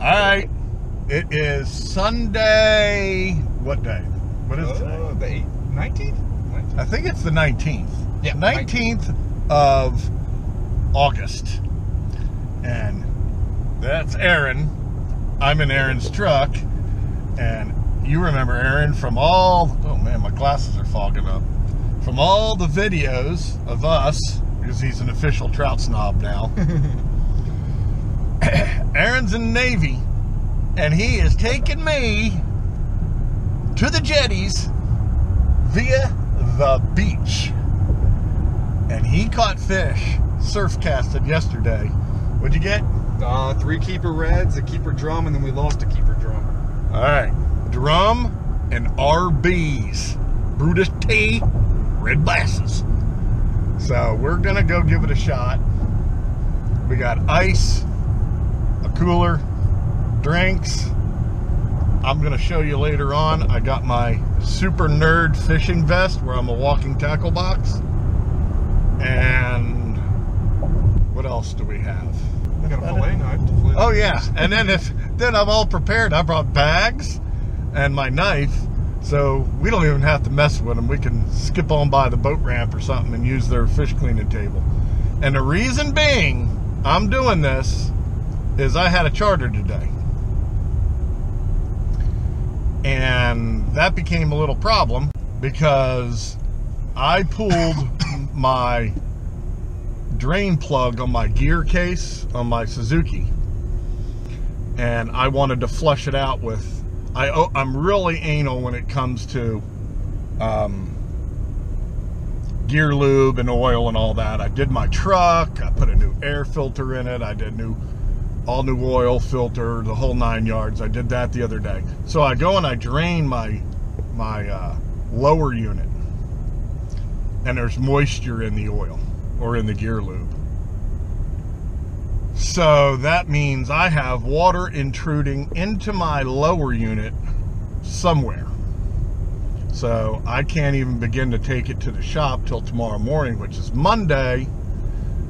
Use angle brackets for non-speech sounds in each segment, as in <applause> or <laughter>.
All right. It is Sunday. What day? What is Uh, today? the eight, 19th? I think it's the 19th. Yeah, 19th of August. And that's Aaron. I'm in Aaron's truck. And you remember Aaron from all, oh man, my glasses are fogging up. From all the videos of us, because he's an official trout snob now. <laughs> <coughs> Aaron's in the Navy, and he is taking me to the jetties via the beach. And he caught fish, surf casted yesterday. What'd you get? Uh, three keeper reds, a keeper drum, and then we lost a keeper drum. All right, drum and RBs, Brutus T, red glasses. So we're gonna go give it a shot. We got ice, a cooler, drinks. I'm gonna show you later on. I got my super nerd fishing vest where I'm a walking tackle box. And what else do we have? I got a fillet knife to flip. Oh yeah, and then if then I'm all prepared. I brought bags and my knife, so we don't even have to mess with them. We can skip on by the boat ramp or something and use their fish cleaning table. And the reason being, I'm doing this is I had a charter today, and that became a little problem because I pulled <laughs> my drain plug on my gear case on my Suzuki and I wanted to flush it out with I oh, I'm really anal when it comes to um, gear lube and oil and all that. I did my truck, I put a new air filter in it, I did new all new oil filter, the whole nine yards. I did that the other day. So I go and I drain my my uh, lower unit and there's moisture in the oil or in the gear lube. So that means I have water intruding into my lower unit somewhere. So I can't even begin to take it to the shop till tomorrow morning, which is Monday.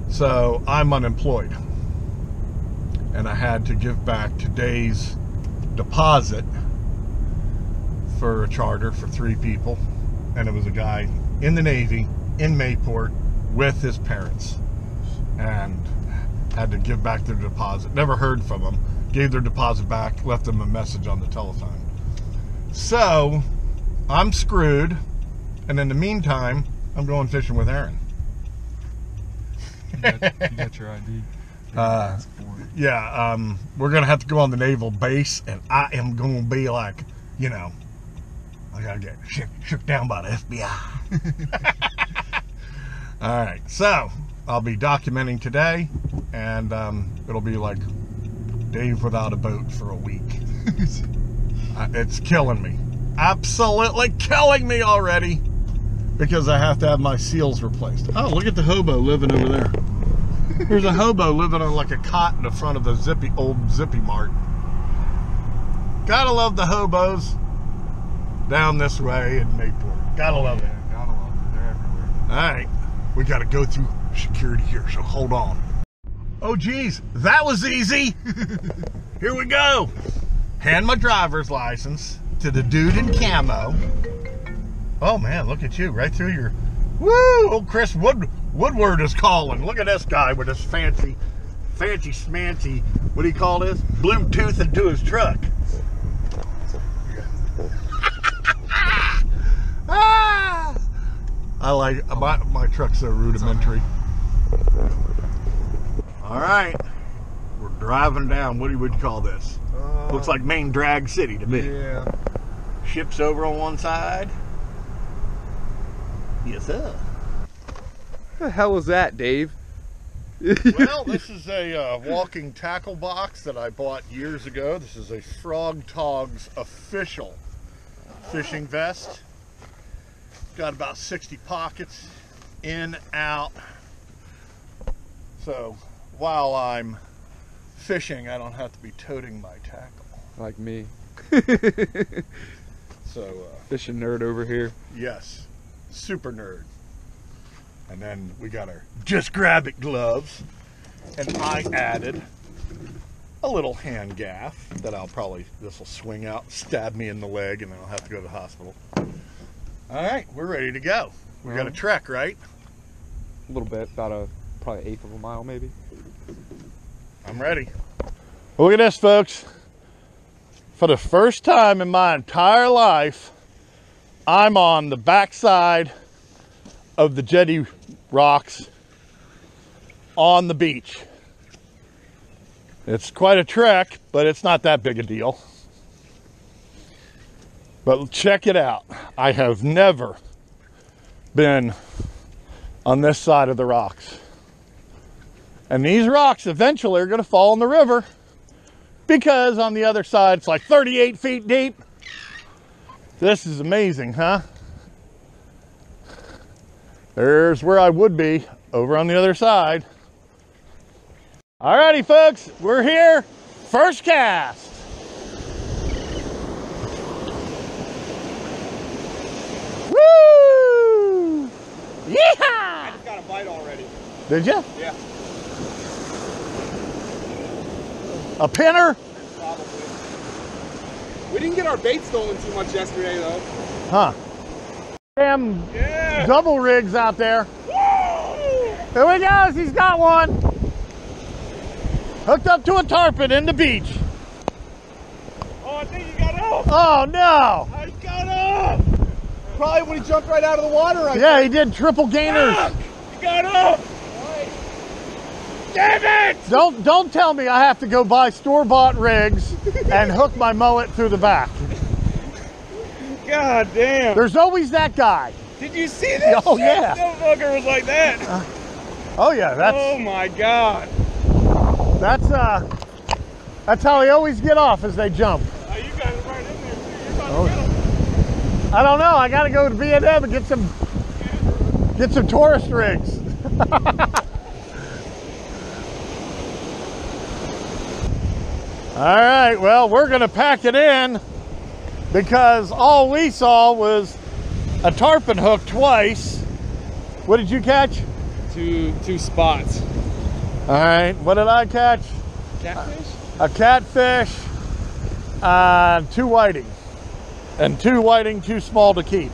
So I'm unemployed. And I had to give back today's deposit for a charter for three people. And it was a guy in the Navy in Mayport with his parents. And had to give back their deposit. Never heard from them. Gave their deposit back, left them a message on the telephone. So I'm screwed. And in the meantime, I'm going fishing with Aaron. You got, you got your ID. Uh, Ask for it. Yeah, um, we're gonna have to go on the naval base, and I am gonna be like, you know, I gotta get shook, shook down by the FBI. <laughs> All right, so I'll be documenting today, and um, it'll be like Dave without a boat for a week. <laughs> Uh, it's killing me, absolutely killing me already, because I have to have my seals replaced. Oh, look at the hobo living over there. There's a hobo living on like a cot in the front of the zippy old zippy mart. Gotta love the hobos down this way in Mayport. Gotta love it. Yeah, gotta love it. They're everywhere. All right, we gotta go through security here, so hold on. Oh geez, that was easy. <laughs> here we go. Hand my driver's license to the dude in camo. Oh man, look at you, right through your. Woo! Old Chris Wood Woodward is calling. Look at this guy with his fancy, fancy smancy. What do you call this? Bluetooth into his truck. <laughs> ah! I like my my truck's so rudimentary. All right, we're driving down. What do you would call this? Uh, Looks like main drag city to me. Yeah. Ships over on one side. Yes, sir. What the hell was that, Dave? well, this <laughs> is a uh, walking tackle box that I bought years ago. This is a Frogg Toggs official fishing vest. Got about 60 pockets in, out. So while I'm fishing, I don't have to be toting my tackle. like me. So, uh, Fishing nerd over here. yes, super nerd. And then we got our just grab it gloves. And I added a little hand gaff that I'll probably, this will swing out, stab me in the leg, and then I'll have to go to the hospital. All right, we're ready to go. We got a trek, right? A little bit, about a probably eighth of a mile maybe. I'm ready. Look at this, folks. For the first time in my entire life, I'm on the backside of the jetty rocks on the beach. It's quite a trek, but it's not that big a deal. But check it out. I have never been on this side of the rocks. And these rocks eventually are going to fall in the river because on the other side it's like 38 feet deep. This is amazing, huh? There's where I would be over on the other side. Alrighty, folks, we're here. First cast. Woo! Yeehaw! Got a bite already. Did you? Yeah, A pinner? probably. We didn't get our bait stolen too much yesterday, though. Huh. Damn Yeah. double rigs out there. Here he goes. He's got one. Hooked up to a tarpon in the beach. Oh, I think he got up. Oh no. I got up. Probably when he jumped right out of the water. I Yeah, he did triple gainers. He got up. Damn it! Don't don't tell me I have to go buy store bought rigs and <laughs> hook my mullet through the back. God damn. There's always that guy. Did you see that? Oh, shit? yeah. That fucker was like that. Oh yeah, that's oh my god. that's uh that's how they always get off as they jump. Oh, you got it right in there too. You're about Oh. to. I don't know. I got to go to B&M and get some get some tourist rigs. <laughs> all right. Well, we're going to pack it in because all we saw was a tarpon hook twice. What did you catch? Two two spots. All right. What did I catch? Catfish? A catfish, uh, two whiting, and two whiting too small to keep.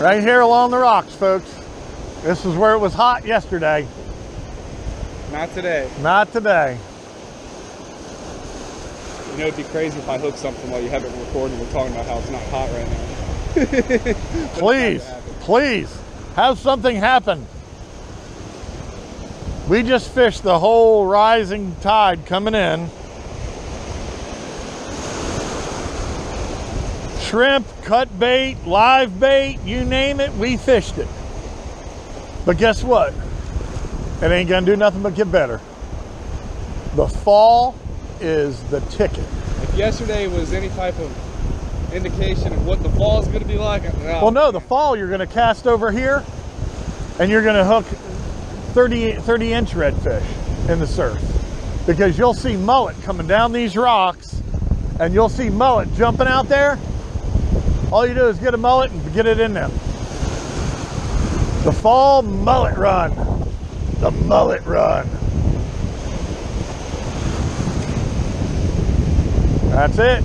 Right here along the rocks, folks. This is where it was hot yesterday. Not today. Not today. You know, it'd be crazy if I hooked something while you have it recording. We're talking about how it's not hot right now. <laughs> Please, please, have something happen. We just fished the whole rising tide coming in. Shrimp, cut bait, live bait, you name it, we fished it. But guess what? It ain't gonna do nothing but get better. The fall is the ticket. If yesterday was any type of indication of what the fall is going to be like, no. Well, no, the fall you're going to cast over here and you're going to hook 30, 30 inch redfish in the surf because you'll see mullet coming down these rocks and you'll see mullet jumping out there. All you do is get a mullet and get it in them. The fall mullet run. The mullet run. That's it.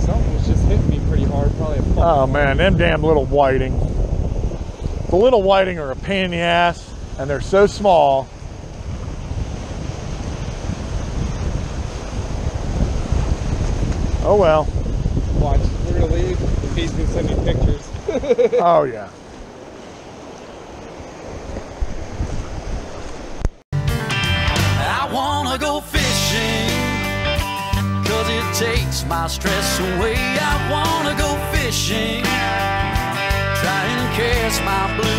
Something was just hitting me pretty hard. Probably a Oh man, them damn little whiting. The little whiting are a pain in the ass, and they're so small. Oh well. watch. We're gonna leave. He's gonna send me pictures. <laughs> Oh yeah. Takes my stress away. I wanna go fishing Try and cast my blues